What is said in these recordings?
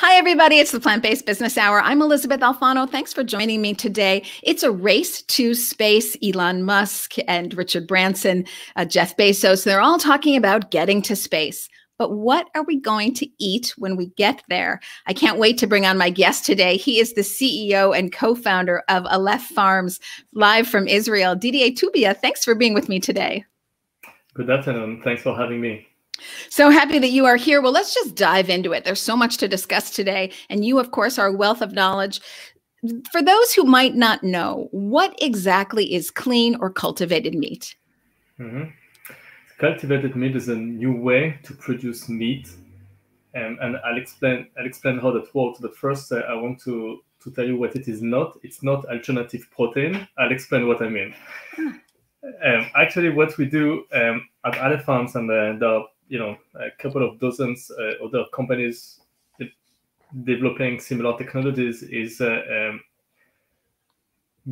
Hi, everybody. It's the Plant Based Business Hour. I'm Elysabeth Alfano. Thanks for joining me today. It's a race to space. Elon Musk and Richard Branson, uh, Jeff Bezos, they're all talking about getting to space. But what are we going to eat when we get there? I can't wait to bring on my guest today. He is the CEO and co founder of Aleph Farms, live from Israel. Didier Toubia, thanks for being with me today. Good afternoon. Thanks for having me. So happy that you are here. Well, let's just dive into it. There's so much to discuss today. And you, of course, are a wealth of knowledge. For those who might not know, what exactly is clean or cultivated meat? Mm-hmm. Cultivated meat is a new way to produce meat. Um, and I'll explain I'll explain how that works. But first, uh, I want to, to tell you what it is not. It's not alternative protein. I'll explain what I mean. Um, actually, what we do um, at Aleph Farms, and uh, the you know a couple of dozens uh, other companies developing similar technologies is uh, um,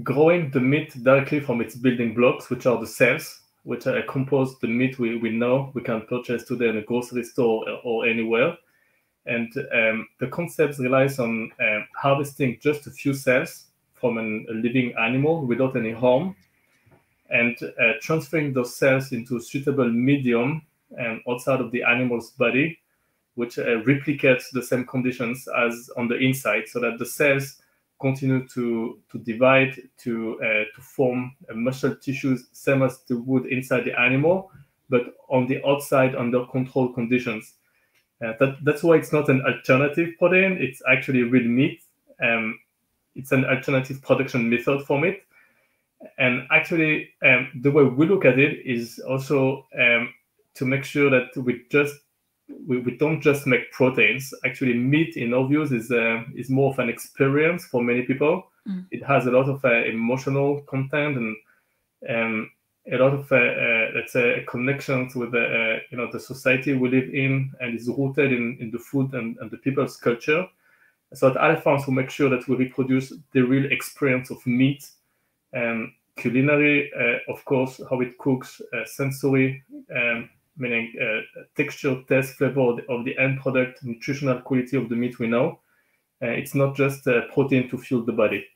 growing the meat directly from its building blocks, which are the cells, which are composed the meat we, we know we can purchase today in a grocery store or anywhere. And um, the concept relies on um, harvesting just a few cells from an, a living animal without any harm and uh, transferring those cells into a suitable medium um, outside of the animal's body, which uh, replicates the same conditions as on the inside, so that the cells continue to to divide to uh, to form muscle tissues, same as they would inside the animal, but on the outside under controlled conditions. Uh, that, that's why it's not an alternative protein. It's actually real meat. Um, it's an alternative production method for meat. And actually, um, the way we look at it is also um, to make sure that we just we, we don't just make proteins. Actually, meat in our views is uh, is more of an experience for many people. Mm. It has a lot of uh, emotional content and um, a lot of uh, uh let's say connections with the uh, you know the society we live in, and is rooted in, in the food and, and the people's culture. So at Farms, we make sure that we reproduce the real experience of meat and culinary, uh, of course, how it cooks, sensory. Um, meaning uh, texture, taste, flavor of the end product, nutritional quality of the meat we know. Uh, it's not just uh, protein to fuel the body.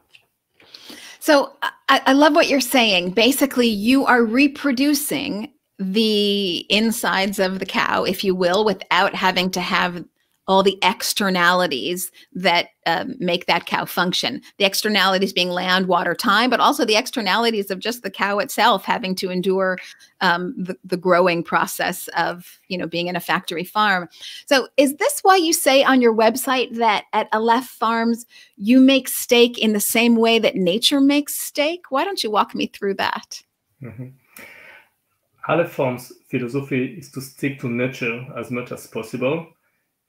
So I, I love what you're saying. Basically, you are reproducing the insides of the cow, if you will, without having to have all the externalities that um, make that cow function. The externalities being land, water, time, but also the externalities of just the cow itself having to endure um, the, the growing process of, you know, being in a factory farm. So, is this why you say on your website that at Aleph Farms you make steak in the same way that nature makes steak? Why don't you walk me through that? Mm-hmm. Aleph Farms' philosophy is to stick to nature as much as possible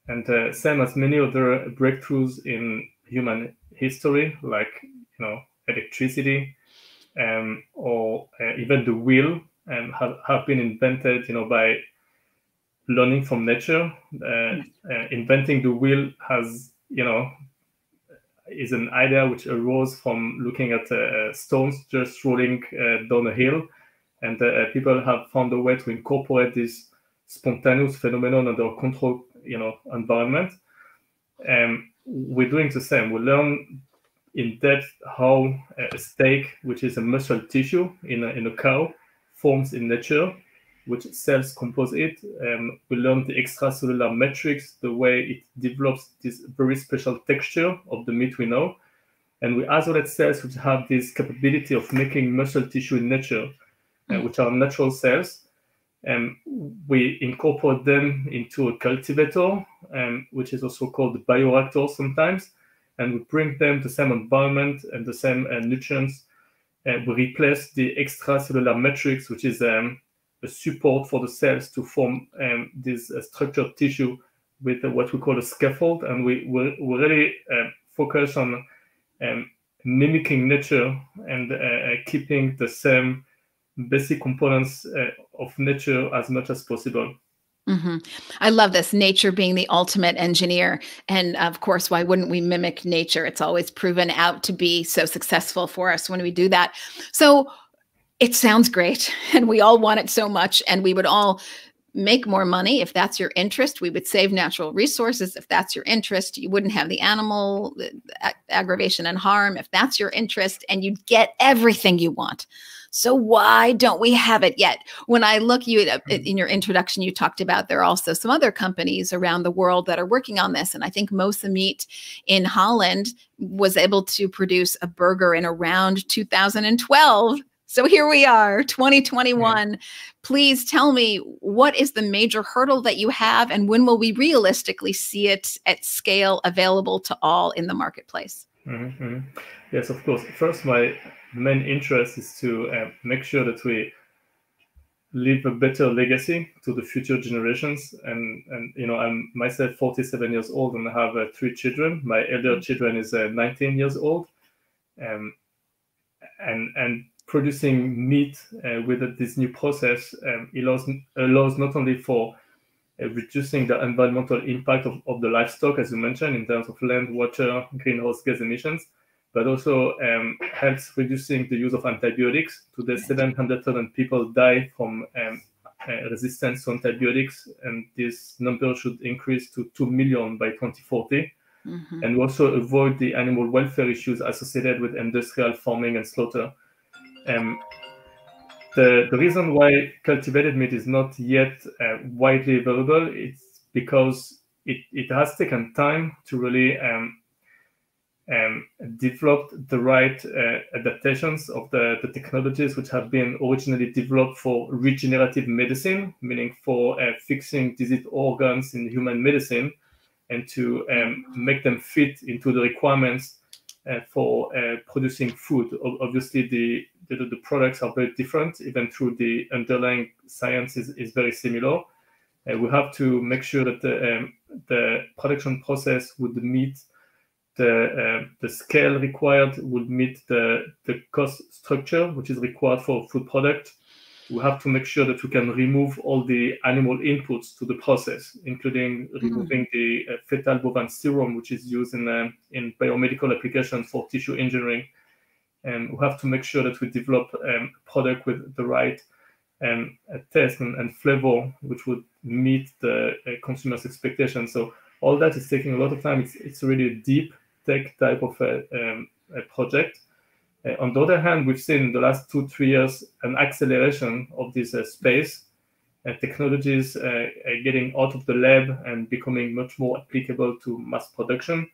and uh, same as many other breakthroughs in human history, like you know electricity, um, or uh, even the wheel, um, have, have been invented, you know, by learning from nature. Uh, uh, inventing the wheel has, you know, is an idea which arose from looking at uh, stones just rolling uh, down a hill, and people have found a way to incorporate this spontaneous phenomenon under control you know environment. And we're doing the same. We learn in depth how a steak which is a muscle tissue in a, in a cow forms in nature which cells compose it. And we learn the extracellular matrix the way it develops this very special texture of the meat we know. And we isolate cells which have this capability of making muscle tissue in nature uh, which are natural cells and we incorporate them into a cultivator, um, which is also called the bioreactor sometimes, and we bring them the same environment and the same uh, nutrients. And we replace the extracellular matrix, which is um, a support for the cells to form um, this uh, structured tissue with uh, what we call a scaffold. And we, we, we really uh, focus on um, mimicking nature and uh, uh, keeping the same basic components uh, of nature as much as possible. Mm-hmm. I love this nature being the ultimate engineer. And of course, why wouldn't we mimic nature? It's always proven out to be so successful for us when we do that. So it sounds great. And we all want it so much. And we would all make more money if that's your interest. We would save natural resources if that's your interest. You wouldn't have the animal aggravation and harm if that's your interest, and you'd get everything you want. So why don't we have it yet? When I look you uh, mm-hmm. in your introduction, you talked about there are also some other companies around the world that are working on this, and I think Mosa Meat in Holland was able to produce a burger in around 2012 so here we are, 2021. Please tell me what is the major hurdle that you have and when will we realistically see it at scale available to all in the marketplace? Mm -hmm. Yes, of course. First, my main interest is to uh, make sure that we leave a better legacy to the future generations. And, and you know, I'm myself 47 years old and I have uh, three children. My elder mm-hmm. children is uh, 19 years old. Um, and, and producing meat uh, with this new process um, allows, allows not only for uh, reducing the environmental impact of, of the livestock, as you mentioned, in terms of land, water, greenhouse gas emissions, but also um, helps reducing the use of antibiotics. To the 700,000 people die from um, uh, resistance to antibiotics, and this number should increase to 2 million by 2040. Mm-hmm. And also avoid the animal welfare issues associated with industrial farming and slaughter. Um, the, the reason why cultivated meat is not yet uh, widely available is because it, it has taken time to really um, um, develop the right uh, adaptations of the, the technologies which have been originally developed for regenerative medicine, meaning for uh, fixing diseased organs in human medicine, and to um, make them fit into the requirements uh, for uh, producing food. Obviously, the, the, the products are very different, even though the underlying science is, is very similar. Uh, we have to make sure that the, um, the production process would meet the uh, the scale required, would meet the the cost structure which is required for a food product we have to make sure that we can remove all the animal inputs to the process, including mm-hmm. removing the uh, fetal bovine serum, which is used in, uh, in biomedical applications for tissue engineering. And we have to make sure that we develop um, a product with the right um, taste and, and, flavor, which would meet the uh, consumer's expectations. So all that is taking a lot of time. It's, it's really deep tech type of a, um, a project uh, on the other hand, we've seen in the last two, three years an acceleration of this uh, space, uh, technologies getting out of the lab and becoming much more applicable to mass production.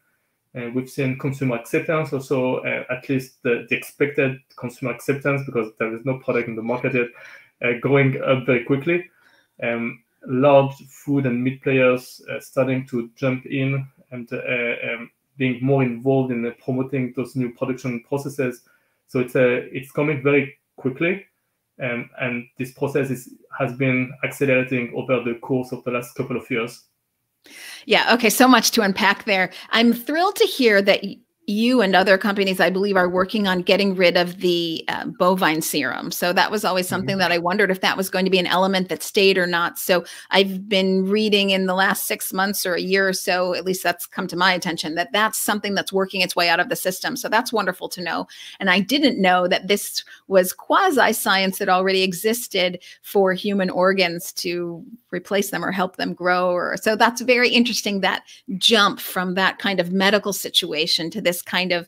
And we've seen consumer acceptance also, at least the, the, expected consumer acceptance, because there is no product in the market yet, going up very quickly. Um, large food and meat players uh, starting to jump in and uh, um, being more involved in promoting those new production processes so it's a it's coming very quickly, um, and this process is has been accelerating over the course of the last couple of years. Yeah. Okay. So much to unpack there. I'm thrilled to hear that you and other companies, I believe, are working on getting rid of the uh, bovine serum. So that was always something mm-hmm. that I wondered if that was going to be an element that stayed or not. So I've been reading in the last six months or a year or so, at least that's come to my attention, that that's something that's working its way out of the system. So that's wonderful to know. And I didn't know that this was quasi science that already existed for human organs to replace them or help them grow. Or so that's very interesting that jump from that kind of medical situation to this kind of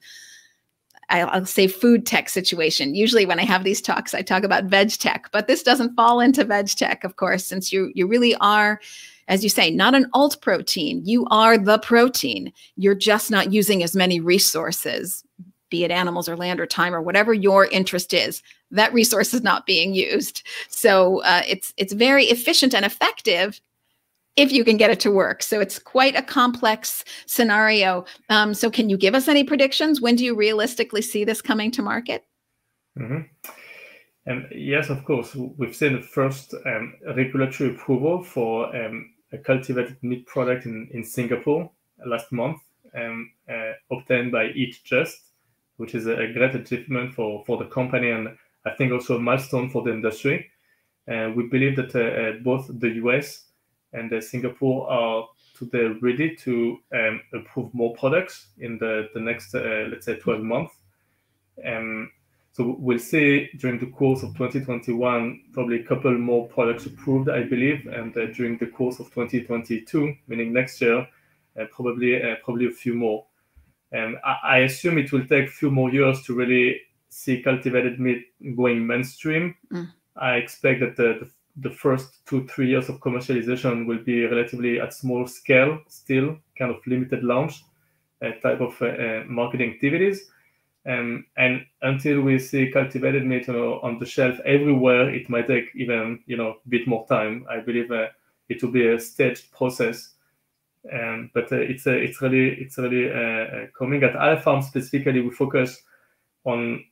I'll say food tech situation. Usually when I have these talks, I talk about veg tech, but this doesn't fall into veg tech, of course, since you you really are, as you say, not an alt protein. You are the protein. You're just not using as many resources, be it animals or land or time or whatever your interest is. That resource is not being used. So uh, it's it's very efficient and effective if you can get it to work. So it's quite a complex scenario. Um, so can you give us any predictions? When do you realistically see this coming to market? Mm-hmm. Um, yes, of course. We've seen the first um, regulatory approval for um, a cultivated meat product in, in Singapore last month, um, uh, obtained by Eat Just, which is a, great achievement for, for the company and I think also a milestone for the industry. Uh, we believe that uh, uh both the US and uh, Singapore are today ready to um, approve more products in the, the next, uh, let's say, 12 months. Um, so we'll see during the course of 2021 probably a couple more products approved, I believe, and uh, during the course of 2022, meaning next year, probably probably a few more. And I, I, assume it will take a few more years to really see cultivated meat going mainstream. Mm. I expect that the, the the first two three years of commercialization will be relatively at small scale still kind of limited launch uh, type of uh, uh, marketing activities um, and until we see cultivated meat you know, on the shelf everywhere it might take even you know a bit more time i believe uh, it will be a staged process um, but uh, it's uh, it's really it's really coming at Aleph Farm specifically we focus on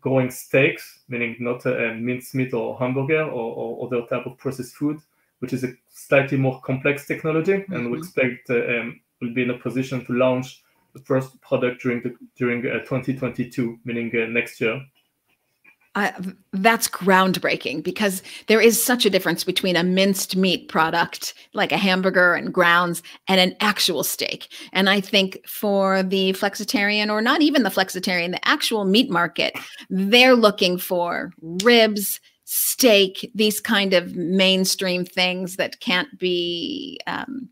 growing steaks, meaning not a, a minced meat or hamburger or, or, other type of processed food, which is a slightly more complex technology, mm-hmm. and we expect uh, um, will be in a position to launch the first product during the during uh, 2022, meaning uh, next year that's groundbreaking because there is such a difference between a minced meat product like a hamburger and grounds and an actual steak. And I think for the flexitarian or not even the flexitarian, the actual meat market, they're looking for ribs, steak, these kind of mainstream things that can't be um,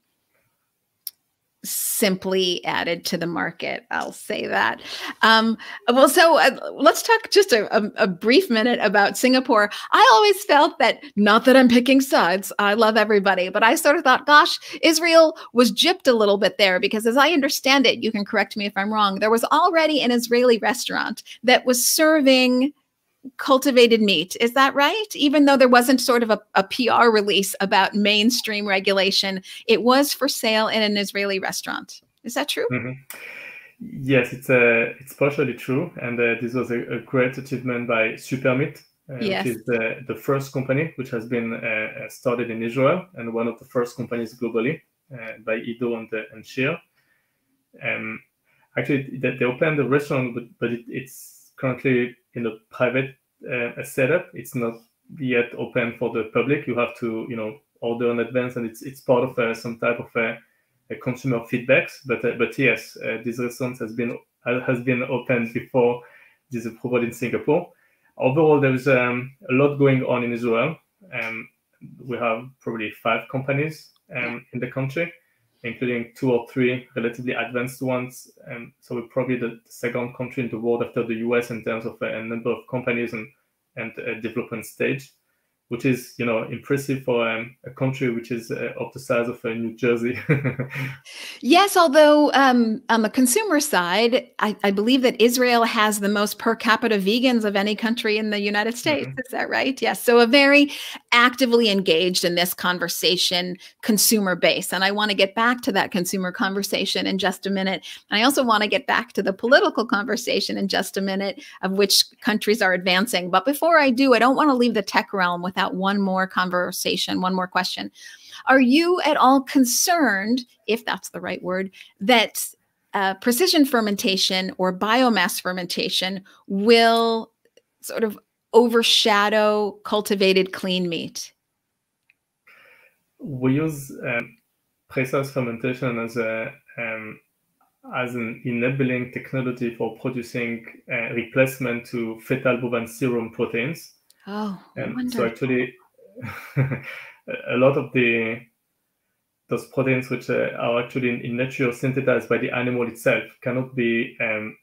simply added to the market. I'll say that. Um, well, so uh, let's talk just a, a, a, brief minute about Singapore. I always felt that, not that I'm picking sides, I love everybody, but I sort of thought, gosh, Israel was gypped a little bit there because, as I understand it, you can correct me if I'm wrong, there was already an Israeli restaurant that was serving cultivated meat. Is that right? Even though there wasn't sort of a, a, PR release about mainstream regulation, it was for sale in an Israeli restaurant. Is that true? Mm-hmm. Yes, it's uh, it's partially true, and uh, this was a, a, great achievement by Supermeat, uh, yes. which is the, the first company which has been uh, uh, started in Israel and one of the first companies globally uh, by Ido and, and Shir. Um, actually, they, they opened the restaurant, but, but it, it's currently in a private uh, setup. It's not yet open for the public. You have to, you know, order in advance, and it's it's part of uh, some type of uh, consumer feedbacks. But uh, but yes, uh, this restaurant has been has been opened before this approval in Singapore. Overall, there is um, a lot going on in Israel. Um, we have probably five companies um, in the country including two or three relatively advanced ones. And so we're probably the second country in the world after the US in terms of a number of companies and, and development stage which is you know impressive for um, a country which is uh, of the size of uh, New Jersey. yes, although um, on the consumer side, I, I, believe that Israel has the most per capita vegans of any country in the United States. Mm-hmm. Is that right? Yes. So a very actively engaged in this conversation consumer base, and I want to get back to that consumer conversation in just a minute. And I also want to get back to the political conversation in just a minute of which countries are advancing. But before I do, I don't want to leave the tech realm without one more conversation, one more question. Are you at all concerned, if that's the right word, that uh, precision fermentation or biomass fermentation will sort of overshadow cultivated clean meat? We use um, precise fermentation as a um, as an enabling technology for producing uh, replacement to fetal bovine serum proteins. Oh, and so actually, a lot of the those proteins which uh, are actually in, in, nature synthesized by the animal itself cannot be um,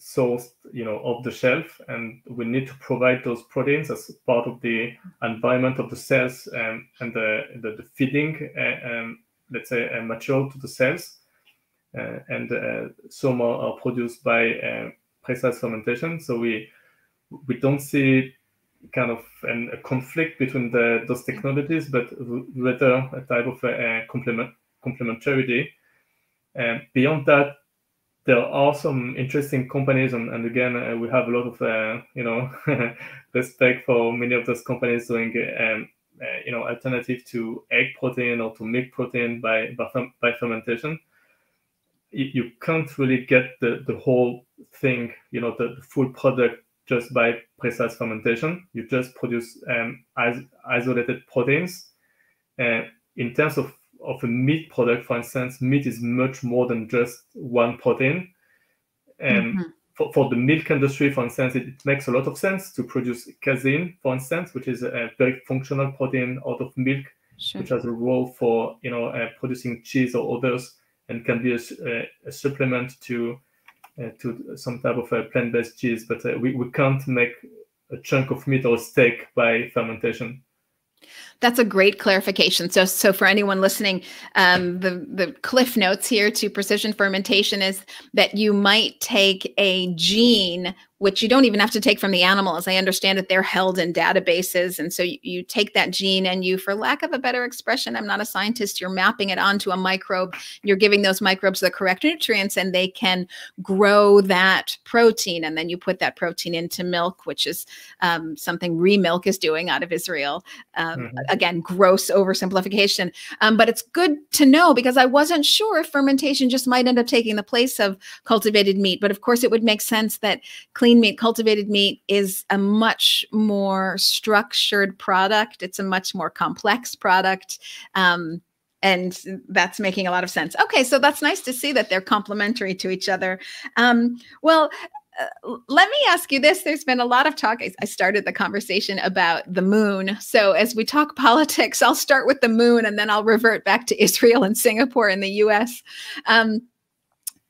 sourced, you know, off the shelf, and we need to provide those proteins as part of the environment of the cells um, and the, the, the feeding, uh, um, let's say, uh, mature to the cells, uh, and uh, some are, are, produced by uh, precise fermentation. So we we don't see kind of an, a conflict between the, those technologies, but rather a type of a, a complement complementarity. And beyond that, there are some interesting companies, and, and again, uh, we have a lot of uh, you know respect for many of those companies doing um, uh, you know alternative to egg protein or to milk protein by by, by fermentation. You, you can't really get the, the whole thing, you know, the, the full product just by precise fermentation. You just produce um, is isolated proteins. And in terms of, of a meat product, for instance, meat is much more than just one protein. And mm-hmm. for, for the milk industry, for instance, it, it, makes a lot of sense to produce casein, for instance, which is a very functional protein out of milk, sure. which has a role for you know uh, producing cheese or others, and can be a, a, supplement to uh, to some type of a plant-based cheese. But uh, we we can't make a chunk of meat or steak by fermentation. That's a great clarification. So, so for anyone listening, um, the the cliff notes here to precision fermentation is that you might take a gene which you don't even have to take from the animal. As I understand it, they're held in databases. And so you, you, take that gene and you, for lack of a better expression, I'm not a scientist, you're mapping it onto a microbe. You're giving those microbes the correct nutrients and they can grow that protein. And then you put that protein into milk, which is um, something Remilk is doing out of Israel. Um, mm-hmm. Again, gross oversimplification. Um, but it's good to know because I wasn't sure if fermentation just might end up taking the place of cultivated meat. But of course, it would make sense that clean clean meat, cultivated meat is a much more structured product. It's a much more complex product. Um, and that's making a lot of sense. Okay, so that's nice to see that they're complementary to each other. Um, well, uh, let me ask you this. There's been a lot of talk. I, I, started the conversation about the moon. So, as we talk politics, I'll start with the moon and then I'll revert back to Israel and Singapore and the US. Um,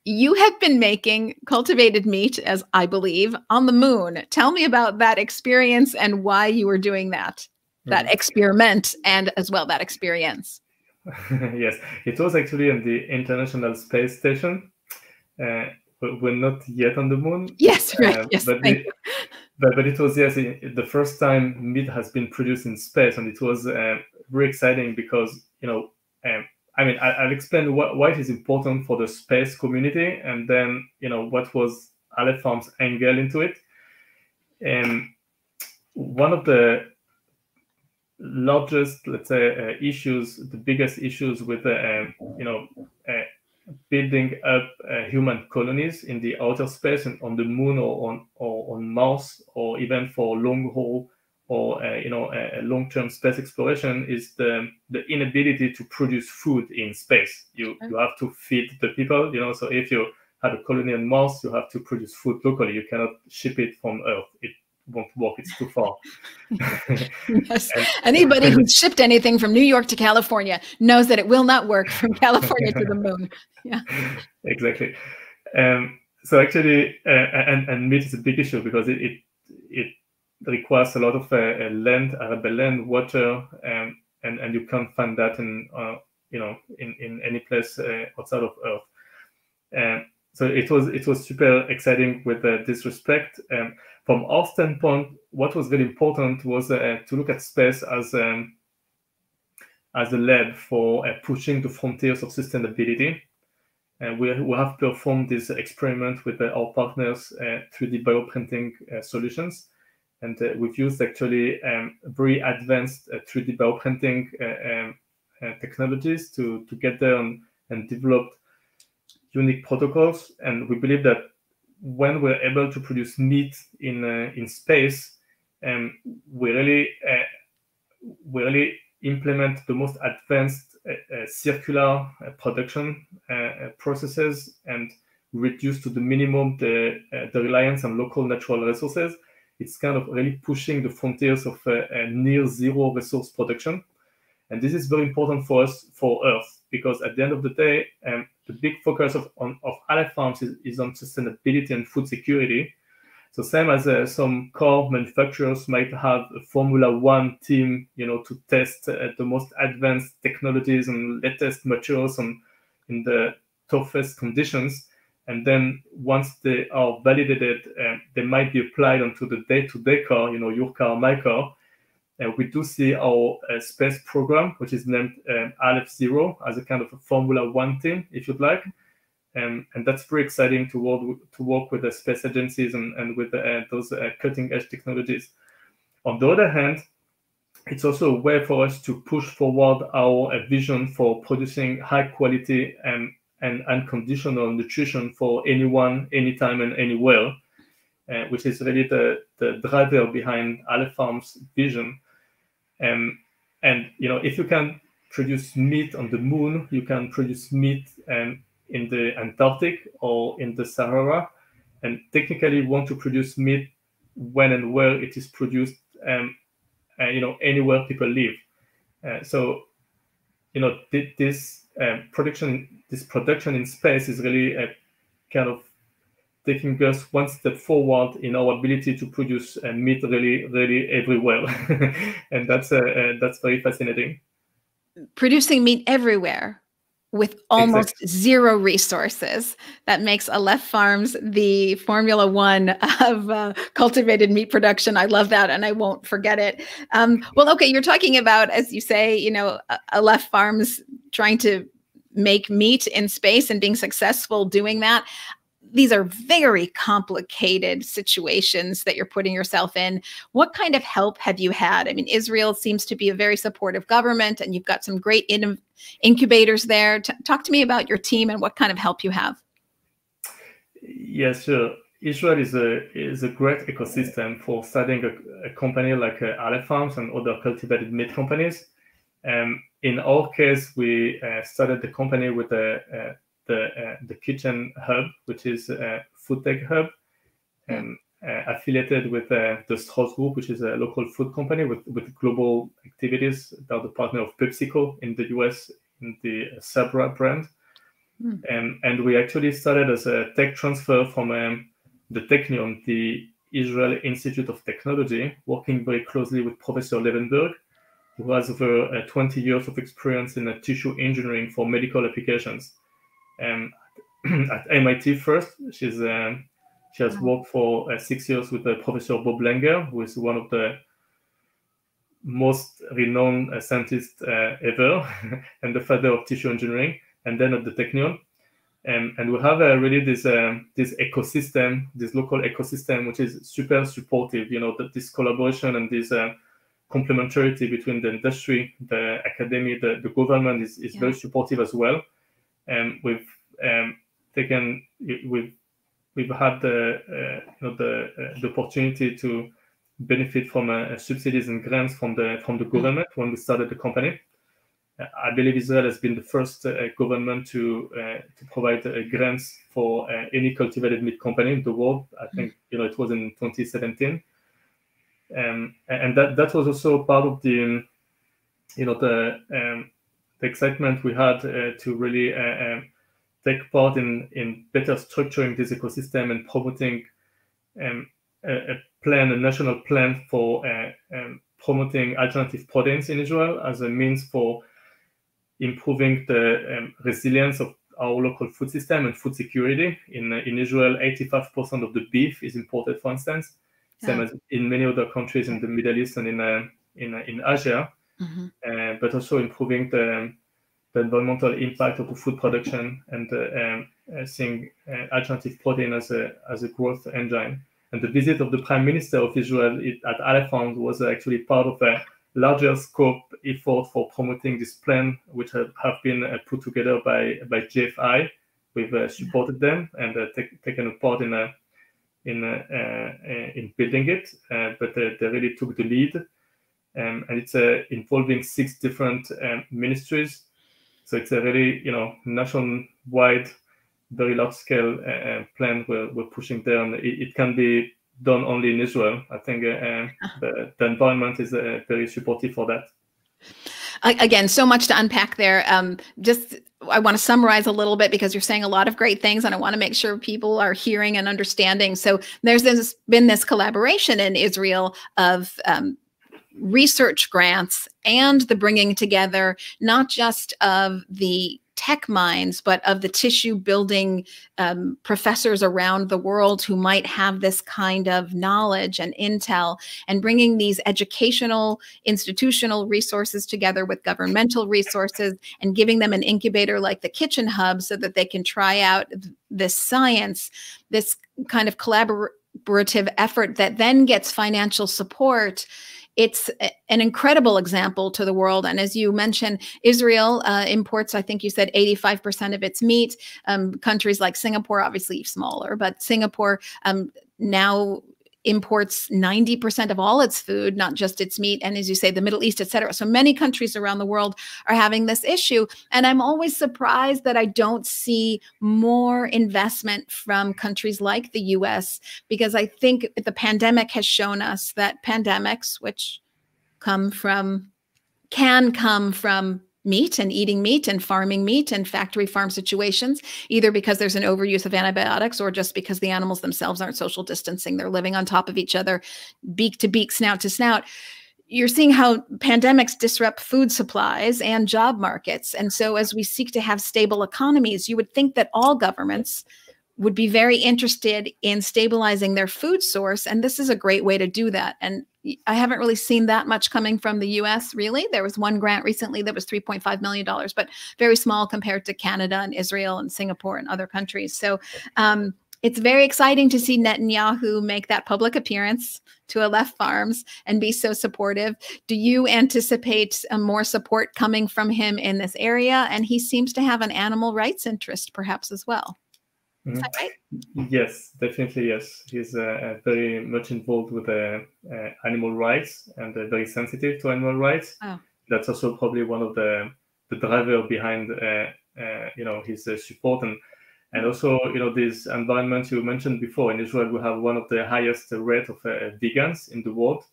you have been making cultivated meat, as I believe, on the moon. Tell me about that experience and why you were doing that, that mm. experiment, and as well that experience. yes, it was actually in the International Space Station. Uh, we're not yet on the moon. Yes, right. Uh, yes, but, the, but, but, it was yes the first time meat has been produced in space, and it was uh, very exciting because you know um, I mean, I, will explain why it is important for the space community, and then you know what was Aleph Farm's angle into it. And one of the largest, let's say, uh, issues, the biggest issues with uh, um, you know uh, building up uh, human colonies in the outer space and on the moon or on or on Mars or even for long haul or uh, you know a, a long-term space exploration is the the inability to produce food in space. You you have to feed the people. You know, so if you have a colony on Mars, you have to produce food locally. You cannot ship it from Earth. It won't work. It's too far. yes. and, Anybody who's shipped anything from New York to California knows that it will not work from California to the moon. Yeah. Exactly. Um, so actually, uh, and and meat is a big issue because it it, it requires a lot of uh, uh, land, arable land, water, um, and and you can't find that in uh, you know in in any place outside of Earth. Um, so it was it was super exciting with this respect. Um, from our standpoint, what was very important was to look at space as um, as a lab for uh, pushing the frontiers of sustainability. And we, we have performed this experiment with uh, our partners, uh, 3D bioprinting solutions and uh, we've used actually um, very advanced 3D uh, bioprinting uh, um, technologies to, to get there and, and develop unique protocols. And we believe that when we're able to produce meat in in space, um, we really we really implement the most advanced uh, uh, circular uh, production processes and reduce to the minimum the, the reliance on local natural resources it's kind of really pushing the frontiers of uh, near zero resource production. And this is very important for us for Earth because at the end of the day, um, the big focus of, on, of Aleph Farms is, is, on sustainability and food security. So same as uh, some car manufacturers might have a Formula One team, you know, to test uh, the most advanced technologies and latest materials on, in the toughest conditions and then once they are validated, uh, they might be applied onto the day-to-day car, you know, your car, my car. And we do see our uh, space program, which is named um, Aleph Zero, as a kind of a Formula One team, if you'd like. Um, and that's very exciting to work to work with the space agencies and, and with uh, those uh, cutting edge technologies. On the other hand, it's also a way for us to push forward our uh, vision for producing high quality and and unconditional nutrition for anyone, anytime, and anywhere, uh, which is really the, the driver behind Aleph Farm's vision. Um, and you know, if you can produce meat on the moon, you can produce meat um, in the Antarctic or in the Sahara. and technically want to produce meat when and where it is produced, um, uh, you know, anywhere people live. Uh, so, you know, th- this production, this production in space is really a kind of taking us one step forward in our ability to produce uh, meat really, really everywhere, and that's uh, uh, that's very fascinating. Producing meat everywhere with almost exactly. zero resources. That makes Aleph Farms the Formula One of uh, cultivated meat production. I love that, and I won't forget it. Um, well, okay, you're talking about, as you say, you know, Aleph Farms trying to make meat in space and being successful doing that these are very complicated situations that you're putting yourself in. What kind of help have you had? I mean, Israel seems to be a very supportive government, and you've got some great in incubators there. T talk to me about your team and what kind of help you have. Yes, sure. Israel is a is a great ecosystem for starting a, a company like uh, Aleph Farms and other cultivated meat companies. Um, in our case, we uh, started the company with a, a the uh, the Kitchen Hub, which is a food tech hub, and uh, affiliated with uh, the Strauss Group, which is a local food company with, with global activities. They're the partner of PepsiCo in the US in the Sabra brand. Mm. And, and we actually started as a tech transfer from um, the Technion, the Israel Institute of Technology, working very closely with Professor Levenberg, who has over uh, 20 years of experience in tissue engineering for medical applications um, at MIT first. She's um, she has worked for uh, six years with uh, Professor Bob Langer, who is one of the most renowned uh, scientists uh, ever and the father of tissue engineering. And then at the Technion, and and we have uh, really this um, this ecosystem, this local ecosystem, which is super supportive. You know, that this collaboration and this complementarity between the industry, the academy, the, the government is, is yeah. very supportive as well and we've um, taken we've we've had the uh, you know the uh, the opportunity to benefit from uh, subsidies and grants from the from the mm. government when we started the company. I believe Israel has been the first uh, government to uh, to provide uh, grants for any cultivated meat company in the world. I mm. think you know it was in 2017, um, and that that was also part of the you know the um, the excitement we had uh, to really uh, um, take part in in better structuring this ecosystem and promoting um, a, a, plan, a national plan for uh, um, promoting alternative proteins in Israel as a means for improving the um, resilience of our local food system and food security. In in Israel, 85% of the beef is imported, for instance. Same as in many other countries in the Middle East and in uh, in uh, in Asia mm-hmm. uh, but also improving the, the, environmental impact of the food production and uh, um, uh, seeing uh, alternative protein as a as a growth engine. And the visit of the Prime Minister of Israel at Aleph was actually part of a larger scope effort for promoting this plan, which have, have been uh, put together by by GFI. We've uh, supported them and taken a part in a in in building it, but they really took the lead um, and it's uh, involving six different um, ministries. So it's a really, you know, nationwide, very large scale uh, uh, plan we're, we're pushing there. And it, it, can be done only in Israel. I think uh, uh ah. the, the, environment is uh, very supportive for that. Again, so much to unpack there. Um, just I want to summarize a little bit because you're saying a lot of great things, and I want to make sure people are hearing and understanding. So there's this, been this collaboration in Israel of um, research grants and the bringing together not just of the tech minds, but of the tissue building um, professors around the world who might have this kind of knowledge and intel, and bringing these educational, institutional resources together with governmental resources and giving them an incubator like the Kitchen Hub so that they can try out this science, this kind of collaborative effort that then gets financial support it's an incredible example to the world. And as you mentioned, Israel uh, imports, I think you said 85% of its meat. Um, countries like Singapore, obviously smaller, but Singapore um, now imports 90% of all its food, not just its meat, and as you say, the Middle East, et cetera. So many countries around the world are having this issue. And I'm always surprised that I don't see more investment from countries like the US, because I think the pandemic has shown us that pandemics, which come from, can come from meat and eating meat and farming meat and factory farm situations, either because there's an overuse of antibiotics or just because the animals themselves aren't social distancing. They're living on top of each other, beak to beak, snout to snout. You're seeing how pandemics disrupt food supplies and job markets. And so, as we seek to have stable economies, you would think that all governments would be very interested in stabilizing their food source. And this is a great way to do that. And I haven't really seen that much coming from the US, really. There was one grant recently that was $3.5 million, but very small compared to Canada and Israel and Singapore and other countries. So um, it's very exciting to see Netanyahu make that public appearance to Aleph Farms and be so supportive. Do you anticipate uh, more support coming from him in this area? And he seems to have an animal rights interest, perhaps, as well. Right? Yes, definitely. Yes, he's uh, uh, very much involved with uh, uh animal rights and uh, very sensitive to animal rights. Oh. That's also probably one of the the driver behind uh, you know his support and and also you know this environment you mentioned before in Israel we have one of the highest rate of vegans in the world,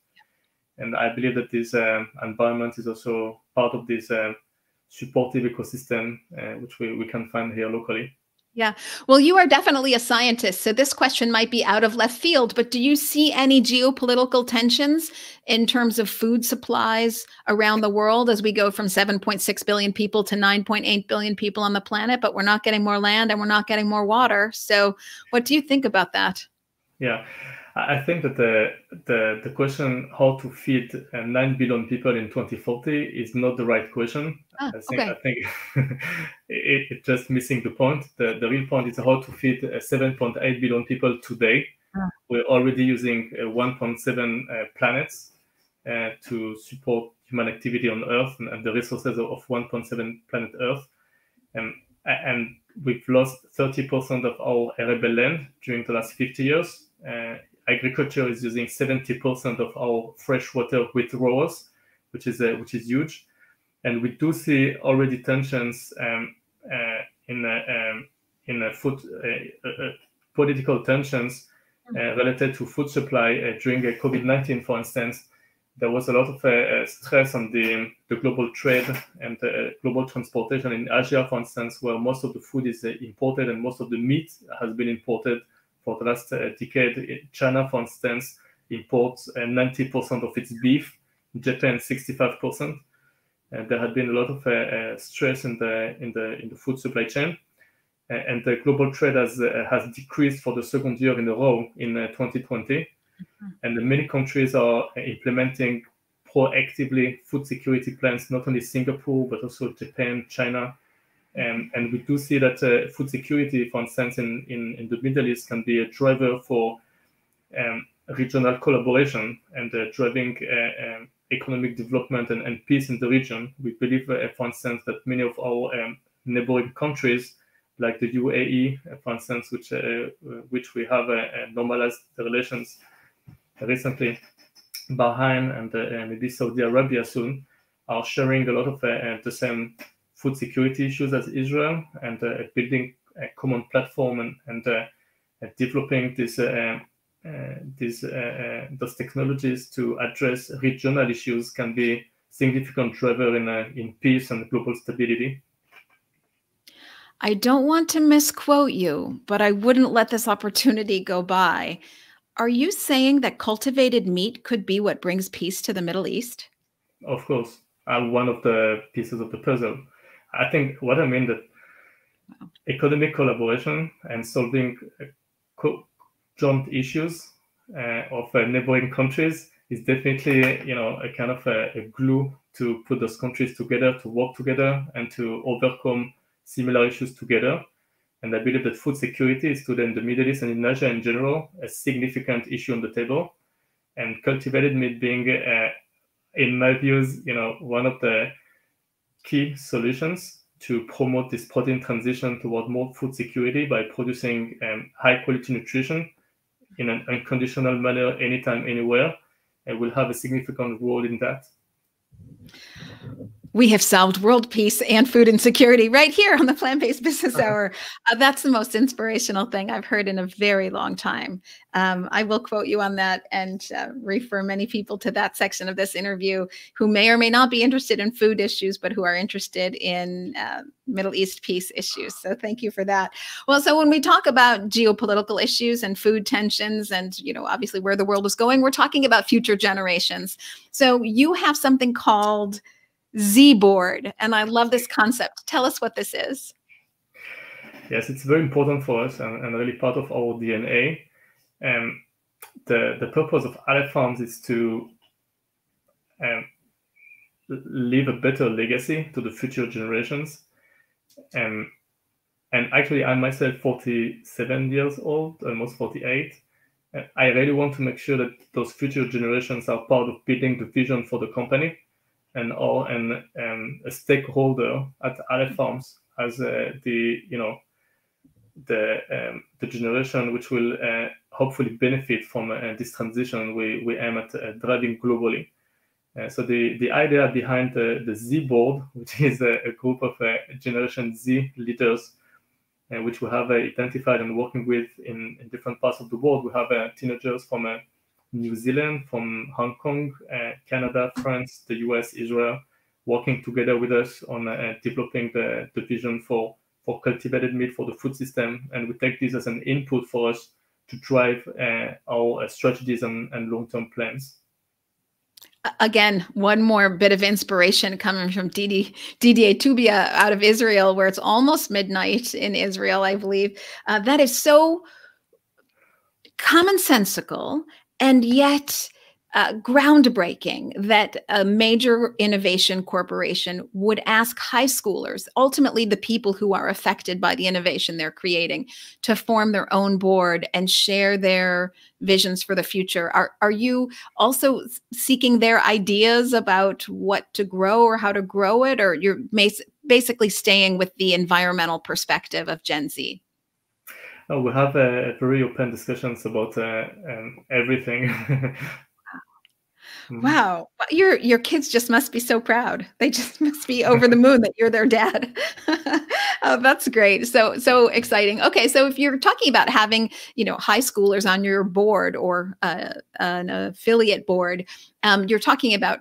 and I believe that this environment is also part of this supportive ecosystem which we, we can find here locally. Yeah. Well, you are definitely a scientist. So this question might be out of left field, but do you see any geopolitical tensions in terms of food supplies around the world as we go from 7.6 billion people to 9.8 billion people on the planet, but we're not getting more land and we're not getting more water. So what do you think about that? Yeah. I think that the the, the question how to feed uh, nine billion people in 2040 is not the right question. Ah, I think okay. I think it, it's just missing the point. The the real point is how to feed uh, 7.8 billion people today. Ah. We're already using uh, 1.7 uh, planets to support human activity on Earth and, and the resources of 1.7 planet Earth, and and we've lost 30% of our arable land during the last 50 years. Uh, agriculture is using 70% of our freshwater withdrawals, which is uh, which is huge, and we do see already tensions um, uh, in uh, um, in food uh, uh, political tensions mm-hmm. related to food supply during COVID-19, for instance. There was a lot of stress on the, the global trade and global transportation in Asia, for instance, where most of the food is imported and most of the meat has been imported for the last uh, decade. China, for instance, imports 90% uh, of its beef, Japan 65%. And there had been a lot of uh, stress in the in the in the food supply chain, and the global trade has has decreased for the second year in a row in 2020. Mm-hmm. And many countries are implementing proactively food security plans, not only Singapore, but also Japan, China, um, and we do see that uh, food security, for instance, in, in, in, the Middle East can be a driver for um, regional collaboration and uh, driving uh, um, economic development and, and, peace in the region. We believe, uh, for instance, that many of our um, neighboring countries, like the UAE, uh, for instance, which uh, which we have normalized the relations recently, Bahrain and maybe Saudi Arabia soon, are sharing a lot of the same food security issues as Israel and uh, building a common platform and, and uh, developing this, uh, these, those technologies to address regional issues can be significant driver in, in peace and global stability. I don't want to misquote you, but I wouldn't let this opportunity go by. Are you saying that cultivated meat could be what brings peace to the Middle East? Of course, uh, one of the pieces of the puzzle. I think what I mean that wow. economic collaboration and solving uh, co- joint issues uh, of uh, neighboring countries is definitely you know a kind of a, a, glue to put those countries together to work together and to overcome similar issues together. And I believe that food security is today in the Middle East and in Asia in general a significant issue on the table. And cultivated meat being, uh, in my views, you know, one of the key solutions to promote this protein transition toward more food security by producing um, high quality nutrition in an unconditional manner anytime, anywhere, and will have a significant role in that we have solved world peace and food insecurity right here on the plant based business uh-huh. hour. Uh, that's the most inspirational thing I've heard in a very long time. Um, I will quote you on that and uh, refer many people to that section of this interview who may or may not be interested in food issues, but who are interested in uh, Middle East peace issues. So thank you for that. Well, so when we talk about geopolitical issues and food tensions, and you know, obviously where the world is going, we're talking about future generations. So you have something called Z board. And I love this concept. Tell us what this is. Yes, it's very important for us and, and really part of our DNA. And the, the purpose of Aleph Farms is to um, leave a better legacy to the future generations. And, and actually, I'm myself 47 years old, almost 48. And I really want to make sure that those future generations are part of building the vision for the company and all and a stakeholder at Aleph Farms as uh, the you know the um, the generation which will uh, hopefully benefit from uh, this transition we, we aim at uh, driving globally. Uh, so the, the idea behind the, the Z board, which is a, a group of uh, Generation Z leaders, which we have identified and working with in, in, different parts of the world. We have teenagers from New Zealand, from Hong Kong, uh, Canada, France, the US, Israel, working together with us on uh, developing the, the vision for, for cultivated meat for the food system. And we take this as an input for us to drive uh, our strategies and, and long term plans again, one more bit of inspiration coming from Didi Didier Toubia out of Israel, where it's almost midnight in Israel, I believe. Uh, that is so commonsensical and yet uh, groundbreaking that a major innovation corporation would ask high schoolers, ultimately the people who are affected by the innovation they're creating, to form their own board and share their visions for the future. Are, are you also seeking their ideas about what to grow or how to grow it, or you're basically staying with the environmental perspective of Gen Z? Oh, we have a very open discussions about uh, um, everything. Mm-hmm. Wow, your your kids just must be so proud. They just must be over the moon that you're their dad. oh, that's great. So so exciting. Okay, so if you're talking about having you know high schoolers on your board or uh, an affiliate board, um, you're talking about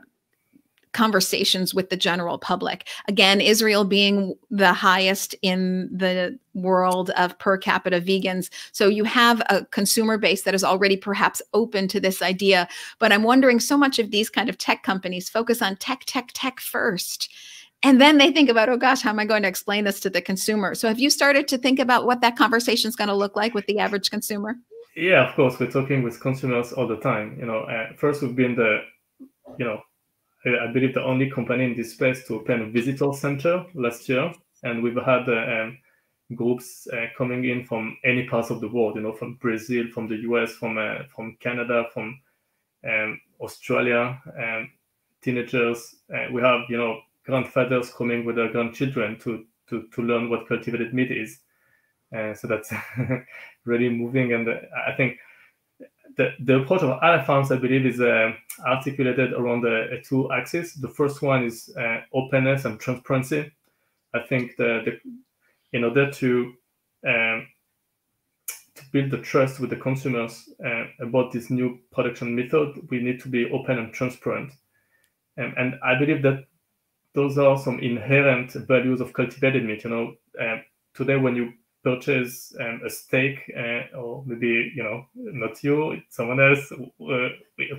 conversations with the general public. Again, Israel being the highest in the world of per capita vegans. So you have a consumer base that is already perhaps open to this idea. But I'm wondering so much of these kind of tech companies focus on tech, tech, tech first. And then they think about, oh gosh, how am I going to explain this to the consumer? So have you started to think about what that conversation is going to look like with the average consumer? Yeah, of course. We're talking with consumers all the time. You know, uh, first we've been the, you know, I believe the only company in this space to open a visitor center last year, and we've had uh, um, groups uh, coming in from any parts of the world. You know, from Brazil, from the US, from uh, from Canada, from um, Australia, and teenagers. Uh, we have you know grandfathers coming with their grandchildren to to to learn what cultivated meat is. Uh, so that's really moving, and uh, I think the, the approach of Farms, I believe, is uh, articulated around the two axes. The first one is uh, openness and transparency. I think that in order to um, to build the trust with the consumers uh, about this new production method, we need to be open and transparent. Um, and I believe that those are some inherent values of cultivated meat. You know, uh, today when you purchase um, a steak, uh, or maybe you know not you, someone else uh,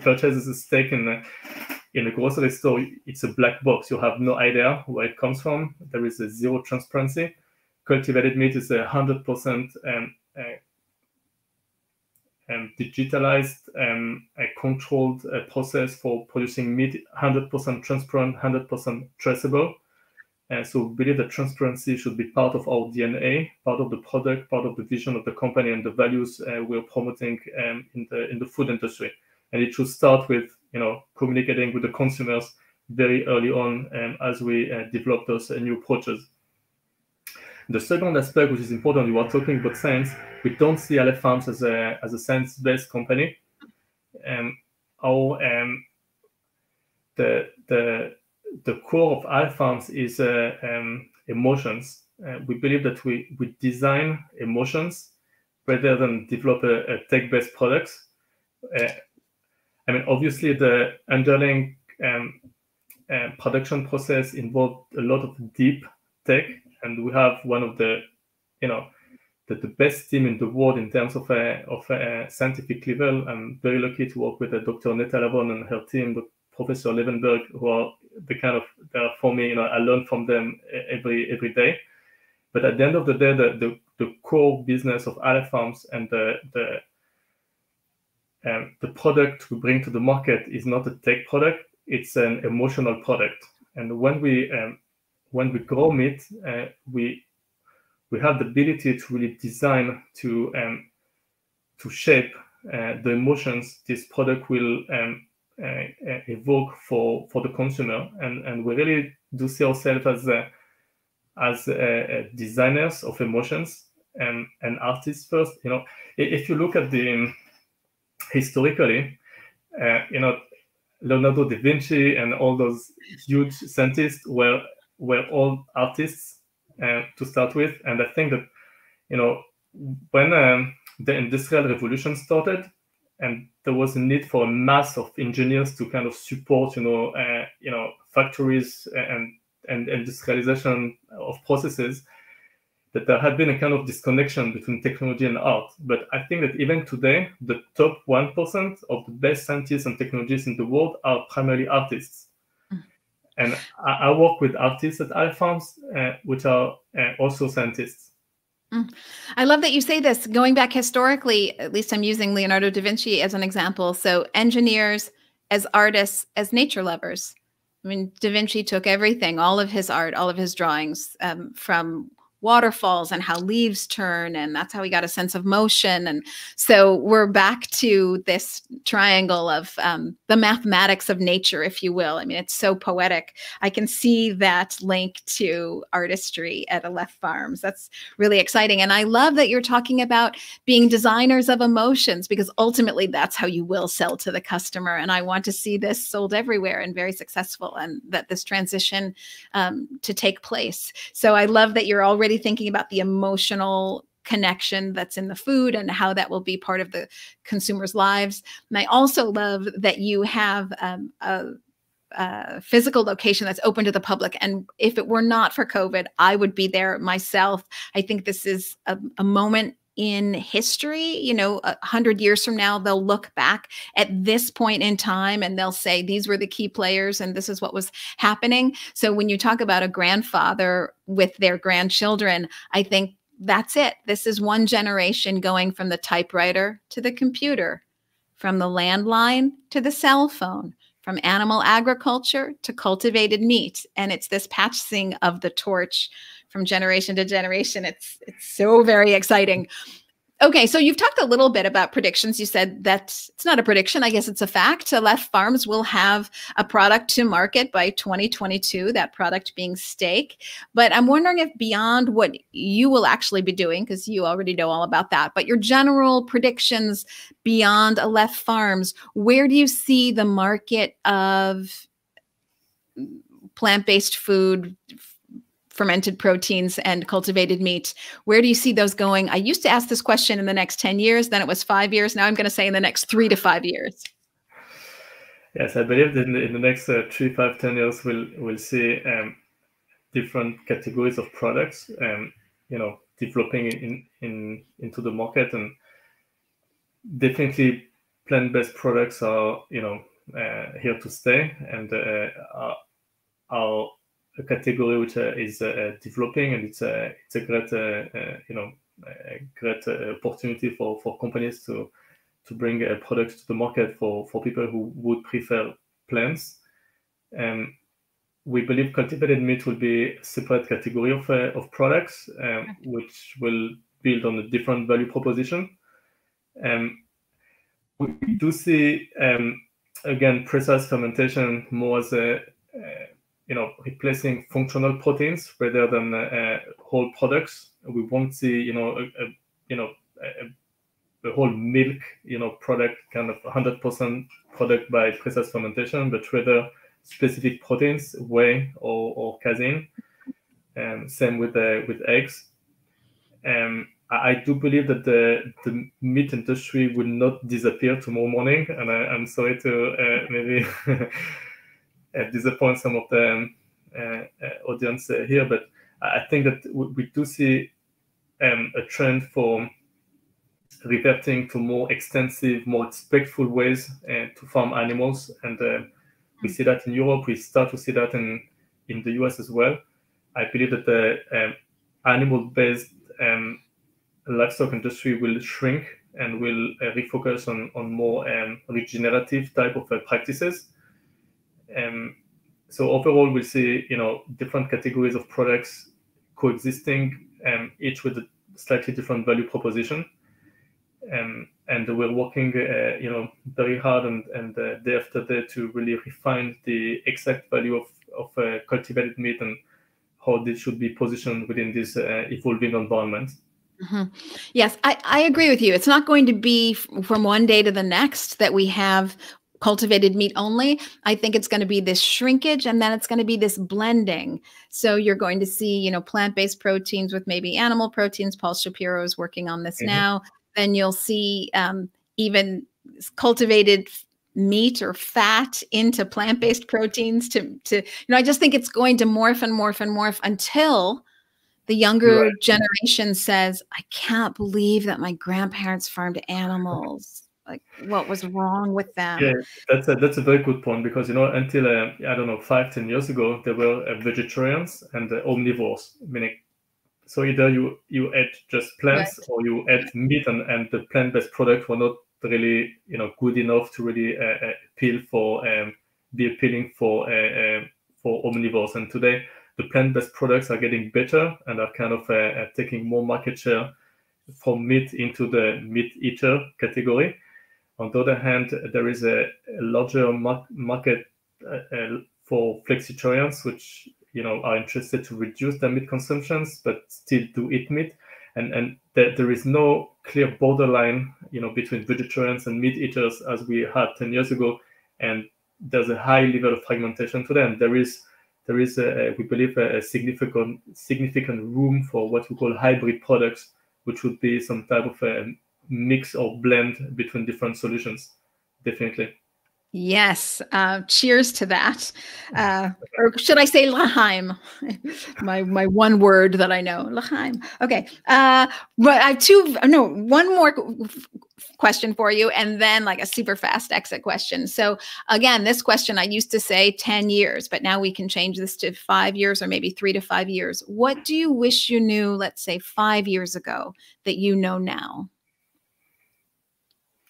purchases a steak in a, in a grocery store. It's a black box. You have no idea where it comes from. There is a zero transparency. Cultivated meat is a hundred percent um, uh, um, digitalized, um, a controlled uh, process for producing meat, 100% transparent, 100% traceable. And so we believe that transparency should be part of our DNA, part of the product, part of the vision of the company and the values uh, we're promoting um, in the in the food industry. And it should start with you know communicating with the consumers very early on um, as we uh, develop those uh, new approaches. The second aspect, which is important, you are talking about science. We don't see Aleph Farms as a as a science-based company. Um, our um, the the the core of Aleph Farms is uh, um, emotions. Uh, we believe that we we design emotions rather than develop a, a tech-based products. Uh, I mean, obviously, the underlying um, uh, production process involved a lot of deep tech, and we have one of the, you know, the, the best team in the world in terms of a, of a scientific level. I'm very lucky to work with uh, Dr. Neta Lavon and her team, Professor Levenberg, who are the kind of are for me. You know, I learn from them every every day. But at the end of the day, the the, the core business of Aleph Farms and the the um, the product we bring to the market is not a tech product; it's an emotional product. And when we um, when we grow meat, uh, we we have the ability to really design to um, to shape uh, the emotions this product will um, uh, uh evoke for for the consumer, and and we really do see ourselves as uh, as uh, designers of emotions and and artists first. You know, if you look at the historically, you know, Leonardo da Vinci and all those huge scientists were were all artists uh, to start with, and I think that you know when um, the industrial revolution started, and there was a need for a mass of engineers to kind of support you know uh, you know factories and and industrialization of processes that there had been a kind of disconnection between technology and art. But I think that even today, the top 1% of the best scientists and technologists in the world are primarily artists. Mm. And I, I, work with artists at Farms, uh, which are uh, also scientists. Mm. I love that you say this. Going back historically, at least I'm using Leonardo da Vinci as an example. So, engineers, as artists, as nature lovers. I mean, Da Vinci took everything, all of his art, all of his drawings, um, from waterfalls and how leaves turn and that's how we got a sense of motion. And so we're back to this triangle of um, the mathematics of nature if you will. I mean it's so poetic. I can see that link to artistry at aleph farms. That's really exciting. And i love that you're talking about being designers of emotions because ultimately that's how you will sell to the customer. And i want to see this sold everywhere and very successful and that this transition um, to take place. So i love that you're already already thinking about the emotional connection that's in the food and how that will be part of the consumers' lives. And I also love that you have um, a, a physical location that's open to the public. And if it were not for COVID, I would be there myself. I think this is a, a moment in history you know a hundred years from now they'll look back at this point in time and they'll say these were the key players and this is what was happening. So when you talk about a grandfather with their grandchildren i think that's it. This is one generation going from the typewriter to the computer from the landline to the cell phone from animal agriculture to cultivated meat. And it's this passing of the torch from generation to generation. It's it's so very exciting. Okay, so you've talked a little bit about predictions. You said that it's not a prediction, I guess it's a fact. Aleph Farms will have a product to market by 2022, that product being steak. But I'm wondering if beyond what you will actually be doing, because you already know all about that, but your general predictions beyond Aleph Farms, where do you see the market of plant based food fermented proteins and cultivated meat. Where do you see those going? I used to ask this question in the next 10 years, then it was five years. Now I'm going to say in the next three to five years. Yes, I believe that in the, in the next uh, three, five, ten years, we'll, we'll see um, different categories of products, um, you know, developing in, in into the market. And definitely plant-based products are, you know, uh, here to stay and uh, are, are a category which uh, is uh, developing, and it's a it's a great uh, you know a great opportunity for for companies to to bring products to the market for for people who would prefer plants. And we believe cultivated meat will be a separate category of of products, um, which will build on a different value proposition. Um, we do see um, again precise fermentation more as a you know replacing functional proteins rather than uh, whole products. We won't see you know a, a you know a, a, whole milk you know product kind of 100% product by process fermentation, but rather specific proteins, whey or, or casein. And same with the with eggs. Um, I do believe that the, the meat industry will not disappear tomorrow morning, and I, am sorry to uh, maybe uh, disappoint some of the um, uh, uh audience uh, here, but I think that we do see um, a trend for reverting to more extensive, more respectful ways uh, to farm animals, and we see that in Europe. We start to see that in in the US as well. I believe that the um, animal-based um, livestock industry will shrink and will uh, refocus on, on more um, regenerative type of uh, practices. Um, so overall, we'll see you know different categories of products coexisting, um, each with a slightly different value proposition. Um, and we're working, uh, you know, very hard and, and uh, day after day to really refine the exact value of, of uh, cultivated meat and how this should be positioned within this uh, evolving environment. Mm-hmm. Yes, I, I agree with you. It's not going to be from one day to the next that we have cultivated meat only. I think it's going to be this shrinkage and then it's going to be this blending. So you're going to see, you know, plant-based proteins with maybe animal proteins. Paul Shapiro is working on this mm-hmm. now. Then you'll see um, even cultivated meat or fat into plant-based proteins to to you know I just think it's going to morph and morph and morph until the younger right. generation says, I can't believe that my grandparents farmed animals. Like, what was wrong with them? Yeah, that's a, that's a very good point because, you know, until, uh, I don't know, five ten years ago, there were uh, vegetarians and uh, omnivores, meaning so either you you ate just plants right. or you ate meat and, and the plant-based products were not really you know good enough to really uh, uh appeal for um, be appealing for uh, uh, for omnivores and today the plant-based products are getting better and are kind of taking more market share from meat into the meat eater category. On the other hand, there is a, a larger market uh, uh, for flexitarians, which you know are interested to reduce their meat consumptions but still do eat meat. And and there, is no clear borderline, you know, between vegetarians and meat eaters as we had 10 years ago. And there's a high level of fragmentation today. And there is there is, a, we believe, a, a significant significant room for what we call hybrid products, which would be some type of a mix or blend between different solutions. Definitely. Yes. Uh, cheers to that. Uh, or should I say L'chaim? my my one word that I know. L'chaim. Okay. Uh, but I have two. No, one more question for you and then like a super fast exit question. So again, this question I used to say 10 years, but now we can change this to 5 years or maybe 3 to 5 years. What do you wish you knew let's say 5 years ago that you know now?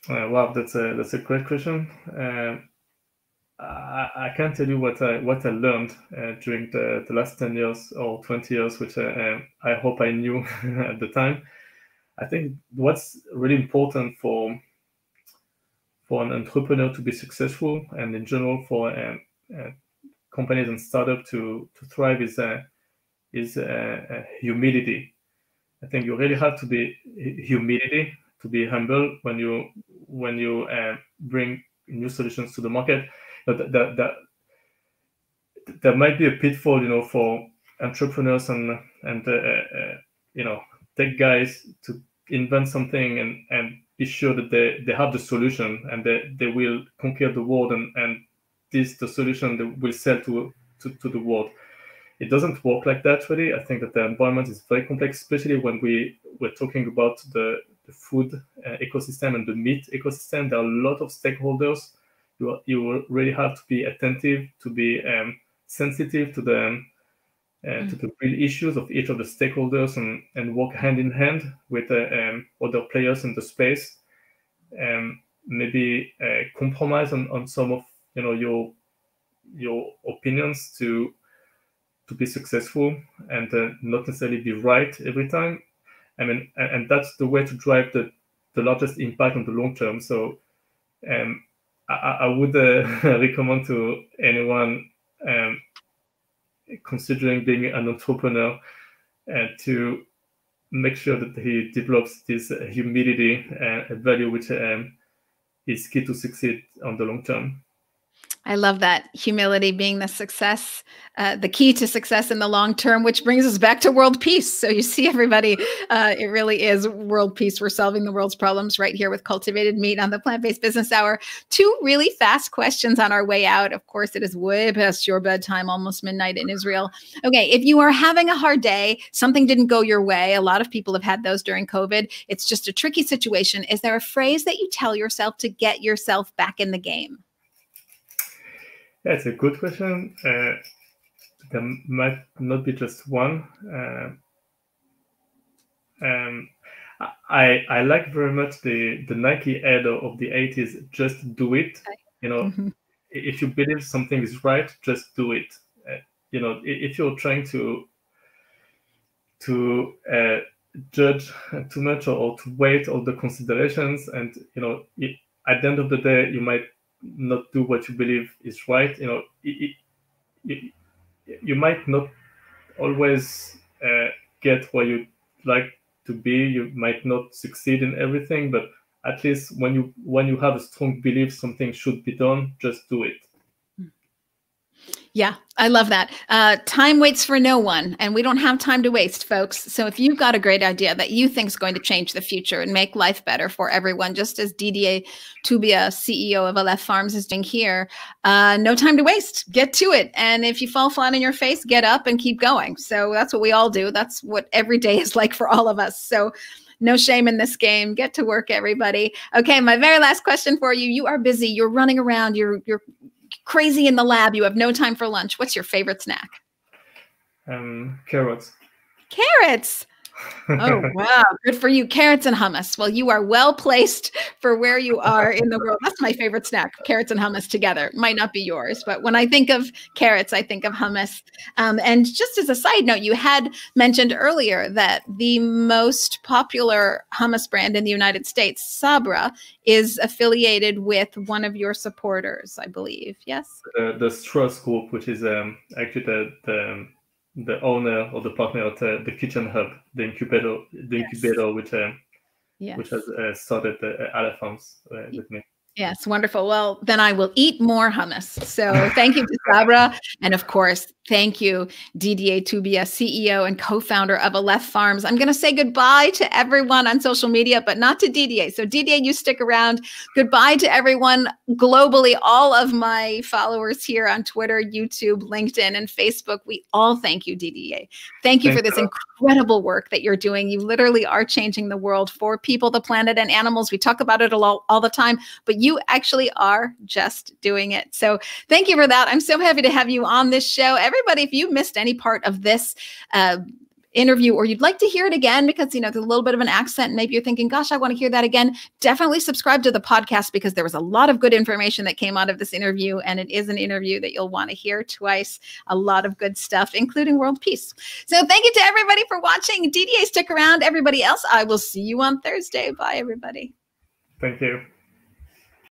Uh, wow, that's a that's a great question. Uh, I, I, can't tell you what I what I learned uh, during the, the last ten years or twenty years, which I, uh, I hope I knew at the time. I think what's really important for for an entrepreneur to be successful, and in general for uh, uh, companies and startup to to thrive, is uh, is humility. I think you really have to be humility to be humble when you when you uh, bring new solutions to the market. That, that, that there might be a pitfall, you know, for entrepreneurs and and uh, uh, you know tech guys to invent something and and be sure that they, they have the solution and they, they will conquer the world and, and this the solution that will sell to, to, to the world. It doesn't work like that really. I think that the environment is very complex, especially when we we're talking about the, the food uh, ecosystem and the meat ecosystem. There are a lot of stakeholders. You, you really have to be attentive, to be um, sensitive to the mm. to the real issues of each of the stakeholders and, and work hand in hand with uh, um, other players in the space. Um, maybe uh, compromise on, on some of you know your your opinions to to be successful and uh, not necessarily be right every time. I mean, and, that's the way to drive the, the largest impact on the long term. So um, I, I, would uh, recommend to anyone um, considering being an entrepreneur and to make sure that he develops this humility and value which um, is key to succeed on the long term. I love that humility being the success, uh, the key to success in the long term, which brings us back to world peace. So you see, everybody, uh, it really is world peace. We're solving the world's problems right here with cultivated meat on the plant based business hour. Two really fast questions on our way out. Of course, it is way past your bedtime, almost midnight in Israel. Okay, if you are having a hard day, something didn't go your way. A lot of people have had those during COVID. It's just a tricky situation. Is there a phrase that you tell yourself to get yourself back in the game? That's a good question. Uh, there might not be just one. Uh, um, I I like very much the the Nike ad of the 80s. Just do it. You know, mm-hmm. if you believe something is right, just do it. Uh, you know, if you're trying to to uh, judge too much or, or, to wait all the considerations, and you know, it, at the end of the day, you might not do what you believe is right you know it, it, it, you might not always uh, get where you like to be. You might not succeed in everything but at least when you when you have a strong belief something should be done just do it yeah, I love that. Uh, time waits for no one, and we don't have time to waste, folks. So if you've got a great idea that you think is going to change the future and make life better for everyone, just as Didier Toubia, CEO of Aleph Farms, is doing here, uh, no time to waste. Get to it. And if you fall flat on your face, get up and keep going. So that's what we all do. That's what every day is like for all of us. So no shame in this game. Get to work, everybody. Okay, my very last question for you. You are busy. You're running around. You're you're crazy in the lab. You have no time for lunch. What's your favorite snack? Um, carrots. Carrots oh wow. Good for you. Carrots and hummus. Well you are well placed for where you are in the world. That's my favorite snack carrots and hummus together. Might not be yours but when i think of carrots i think of hummus. Um, and just as a side note you had mentioned earlier that the most popular hummus brand in the united states sabra is affiliated with one of your supporters i believe. Yes? Uh, the Strauss group which is um, actually the, the the owner or the partner of the, the Kitchen Hub, the incubator, the yes. incubator which uh, yes. which has uh, started the uh, Aleph Farms uh, with me. Yes, wonderful. Well, then I will eat more hummus. So thank you to Sabra. And of course, thank you, Didier Toubia, CEO and co-founder of Aleph Farms. I'm going to say goodbye to everyone on social media, but not to Didier. So Didier, you stick around. Goodbye to everyone globally, all of my followers here on Twitter, YouTube, LinkedIn, and Facebook. We all thank you, Didier. Thank you thank for this you. incredible work that you're doing. You literally are changing the world for people, the planet, and animals. We talk about it all, all the time, but you actually are just doing it. So thank you for that. I'm so happy to have you on this show. Everybody, if you missed any part of this, uh, interview or you'd like to hear it again because you know there's a little bit of an accent maybe you're thinking gosh i want to hear that again definitely subscribe to the podcast because there was a lot of good information that came out of this interview and it is an interview that you'll want to hear twice a lot of good stuff including world peace. So thank you to everybody for watching. Didier stick around. Everybody else i will see you on thursday. Bye everybody. Thank you